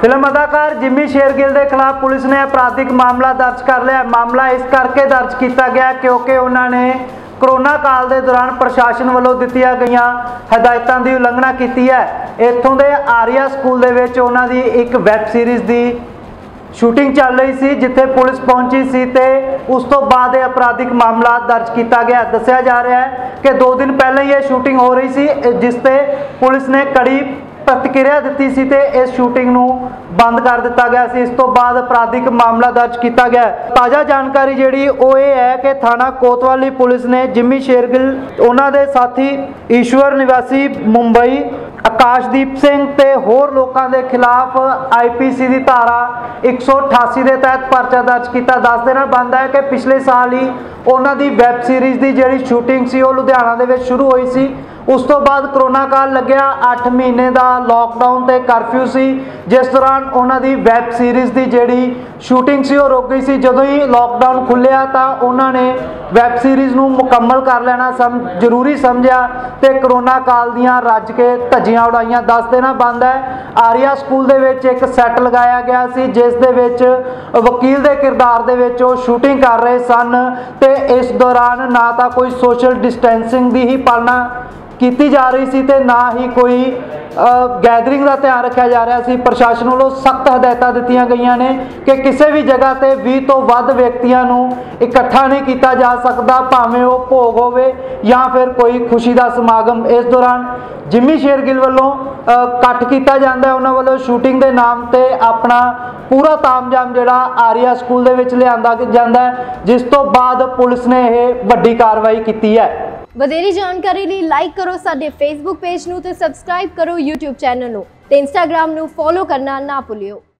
Film ਅਦਾਕਾਰ Jimmy Shergill ਦੇ ਖਿਲਾਫ ਪੁਲਿਸ ਨੇ ਅਪਰਾਧਿਕ ਮਾਮਲਾ ਦਰਜ ਕਰ ਲਿਆ। ਮਾਮਲਾ ਇਸ ਕਰਕੇ ਦਰਜ ਕੀਤਾ ਗਿਆ ਕਿਉਂਕਿ ਉਹਨਾਂ ਨੇ ਕਰੋਨਾ ਕਾਲ ਦੇ ਦੌਰਾਨ ਪ੍ਰਸ਼ਾਸਨ ਵੱਲੋਂ ਦਿੱਤੀਆਂ ਗਈਆਂ ਹਦਾਇਤਾਂ ਦੀ ਉਲੰਘਣਾ ਕੀਤੀ ਹੈ। ਇੱਥੋਂ ਦੇ ਆਰੀਆ ਸਕੂਲ ਦੇ ਵਿੱਚ ਉਹਨਾਂ ਦੀ ਇੱਕ ਵੈਬ ਸੀਰੀਜ਼ ਦੀ ਸ਼ੂਟਿੰਗ ਚੱਲ ਰਹੀ ਸੀ, ਜਿੱਥੇ ਪੁਲਿਸ ਪਹੁੰਚੀ ਸੀ ਤੇ ਉਸ ਤੋਂ ਬਾਅਦ ਇਹ ਅਪਰਾਧਿਕ ਮਾਮਲਾ ਦਰਜ ਕੀਤਾ ਗਿਆ। ਦੱਸਿਆ ਜਾ ਰਿਹਾ ਹੈ ਕਿ 2 ਦਿਨ ਪਹਿਲਾਂ ਹੀ ਇਹ ਸ਼ੂਟਿੰਗ ਹੋ ਰਹੀ ਸੀ, ਜਿਸ ਤੇ ਪੁਲਿਸ ਨੇ ਕੜੀ ਪ੍ਰਤੀਕਿਰਿਆ ਦਿੱਤੀ ਸੀ ਤੇ ਇਸ ਸ਼ੂਟਿੰਗ ਨੂੰ ਬੰਦ ਕਰ ਦਿੱਤਾ ਗਿਆ ਸੀ। ਇਸ ਤੋਂ ਬਾਅਦ ਅਪਰਾਧਿਕ ਮਾਮਲਾ ਦਰਜ ਕੀਤਾ ਗਿਆ ਤਾਜ਼ਾ ਜਾਣਕਾਰੀ ਜਿਹੜੀ ਉਹ ਇਹ ਹੈ ਕਿ ਥਾਣਾ ਕੋਤਵਾਲੀ ਪੁਲਿਸ ਨੇ ਜਿੰਮੀ ਸ਼ੇਰਗਿਲ, ਉਹਨਾਂ ਦੇ ਸਾਥੀ ਈਸ਼ਵਰ ਨਿਵਾਸੀ, ਮੁੰਬਈ ਆਕਾਸ਼ਦੀਪ ਸਿੰਘ ਤੇ ਹੋਰ ਲੋਕਾਂ ਦੇ ਖਿਲਾਫ ਆਈਪੀਸੀ ਦੀ ਧਾਰਾ 188 ਦੇ ਤਹਿਤ ਪਰਚਾ ਦਰਜ ਕੀਤਾ। ਦੱਸ ਦੇਣਾ ਬੰਦਾ ਹੈ ਕਿ ਪਿਛਲੇ ਸਾਲ ਹੀ ਉਹਨਾਂ ਦੀ ਵੈਬ ਸੀਰੀਜ਼ ਦੀ ਜਿਹੜੀ ਸ਼ੂਟਿੰਗ ਸੀ, ਉਹ ਲੁਧਿਆਣਾ ਦੇ ਵਿੱਚ ਸ਼ੁਰੂ ਹੋਈ ਸੀ। ਉਸ ਤੋਂ ਬਾਅਦ ਕਰੋਨਾ ਕਾਲ ਲੱਗਿਆ 8 ਮਹੀਨੇ ਦਾ ਲੋਕਡਾਊਨ ਤੇ ਕਰਫਿਊ ਸੀ। ਜਿਸ ਦੌਰਾਨ ਉਹਨਾਂ ਦੀ ਵੈਬ ਸੀਰੀਜ਼ ਦੀ ਜਿਹੜੀ ਸ਼ੂਟਿੰਗ ਸੀ, ਉਹ ਰੁਕ ਗਈ ਸੀ। ਜਦੋਂ ਹੀ ਲੋਕਡਾਊਨ ਖੁੱਲਿਆ ਤਾਂ ਉਹਨਾਂ ਨੇ ਵੈਬ ਸੀਰੀਜ਼ ਨੂੰ ਮੁਕੰਮਲ ਕਰ ਲੈਣਾ ਸਮ, ਜ਼ਰੂਰੀ ਸਮਝਿਆ ਤੇ ਕਰੋਨਾ ਕਾਲ ਦੀਆਂ ਰੱਜ ਕੇ ਧੱਜੀਆਂ ਉਡਾਈਆਂ। ਦੱਸ ਦੇਣਾ ਬੰਦ ਹੈ, ਆਰੀਆ ਸਕੂਲ ਦੇ ਵਿੱਚ ਇੱਕ ਸੈੱਟ ਲਗਾਇਆ ਗਿਆ ਸੀ, ਜਿਸ ਦੇ ਵਿੱਚ ਵਕੀਲ ਦੇ ਕਿਰਦਾਰ ਦੇ ਵਿੱਚ ਉਹ ਸ਼ੂਟਿੰਗ ਕਰ ਰਹੇ ਸਨ ਤੇ ਇਸ ਦੌਰਾਨ ਨਾ ਤਾਂ ਕੋਈ ਸੋਸ਼ਲ ਡਿਸਟੈਂਸਿੰਗ ਦੀ ਹੀ ਪਾਲਣਾ ਕੀਤੀ ਜਾ ਰਹੀ ਸੀ ਤੇ ਨਾ ਹੀ ਕੋਈ ਗੈਦਰਿੰਗ ਦਾ ਧਿਆਨ ਰੱਖਿਆ ਜਾ ਰਿਹਾ ਸੀ। ਪ੍ਰਸ਼ਾਸਨ ਵੱਲੋਂ ਸਖਤ ਹਦਾਇਤਾਂ ਦਿੱਤੀਆਂ ਗਈਆਂ ਨੇ ਕਿ ਕਿਸੇ ਵੀ ਜਗ੍ਹਾ ਤੇ 20 ਤੋਂ ਵੱਧ ਵਿਅਕਤੀਆਂ ਨੂੰ ਇਕੱਠਾ ਨਹੀਂ ਕੀਤਾ ਜਾ ਸਕਦਾ ਭਾਵੇਂ ਉਹ ਭੋਗ ਹੋਵੇ ਜਾਂ ਫਿਰ ਕੋਈ ਖੁਸ਼ੀ ਦਾ ਸਮਾਗਮ। ਇਸ ਦੌਰਾਨ ਜਿੰਮੀ ਸ਼ੇਰਗਿੱਲ ਵੱਲੋਂ ਅ, ਇਕੱਠ ਕੀਤਾ ਜਾਂਦਾ ਹੈ। ਉਹਨਾਂ ਵੱਲੋਂ ਸ਼ੂਟਿੰਗ ਦੇ ਨਾਮ ਤੇ ਆਪਣਾ ਪੂਰਾ ਤਾਮਝਾਮ ਜਿਹੜਾ ਆਰੀਆ ਸਕੂਲ ਦੇ ਵਿੱਚ ਲਿਆਂਦਾ ਜਾਂਦਾ ਹੈ ਜਿਸ ਤੋਂ ਬਾਅਦ ਪੁਲਿਸ ਨੇ ਇਹ ਵੱਡੀ ਕਾਰਵਾਈ ਕੀਤੀ ਹੈ। ਵਧੇਰੀ ਜਾਣਕਾਰੀ ਲਈ ਲਾਈਕ ਕਰੋ ਸਾਡੇ ਫੇਸਬੁੱਕ ਪੇਜ ਨੂੰ ਤੇ ਸਬਸਕ੍ਰਾਈਬ ਕਰੋ YouTube ਚੈਨਲ ਨੂੰ ਤੇ Instagram ਨੂੰ ਫੋਲੋ ਕਰਨਾ ਨਾ ਭੁੱਲਿਓ।